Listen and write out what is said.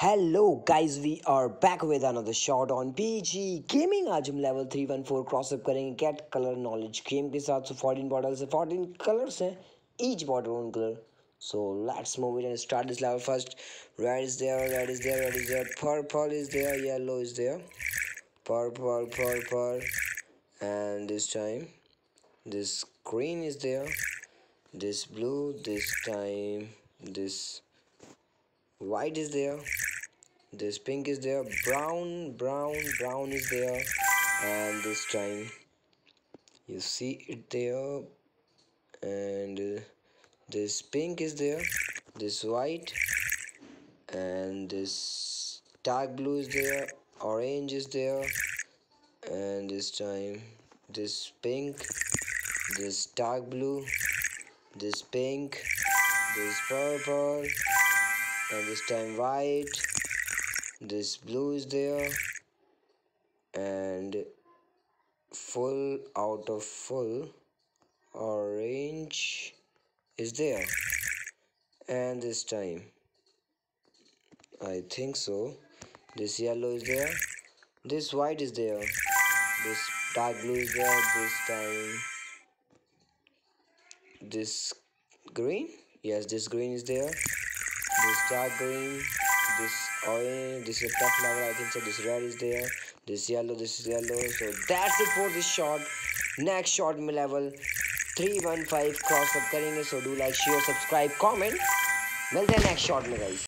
Hello guys, we are back with another shot on PG Gaming. आज हम level 314 क्रॉसअप करेंगे cat colour knowledge game के साथ सो 14 bottles है 14 कलर्स हैं each bottle one colour so let's move it and start this level first red is there red is there red is there purple is there yellow is there purple purple and this time this green is there this blue this time this white is there this pink is there brown brown brown is there. And this time you see it there. And uh, this pink is there this white. And this dark blue is there orange is there. And this time this pink this dark blue this pink this purple. And this time white this blue is there and full out of full orange is there. And this time I think so. This yellow is there. This white is there. This dark blue is there. This time this green? Yes this green is there. This dark green this orange this is a tough level i think so this red is there this yellow this is yellow so that's it for this shot next shot में level 315 cross up करेंगे so do like share subscribe comment मिलते हैं next shot में guys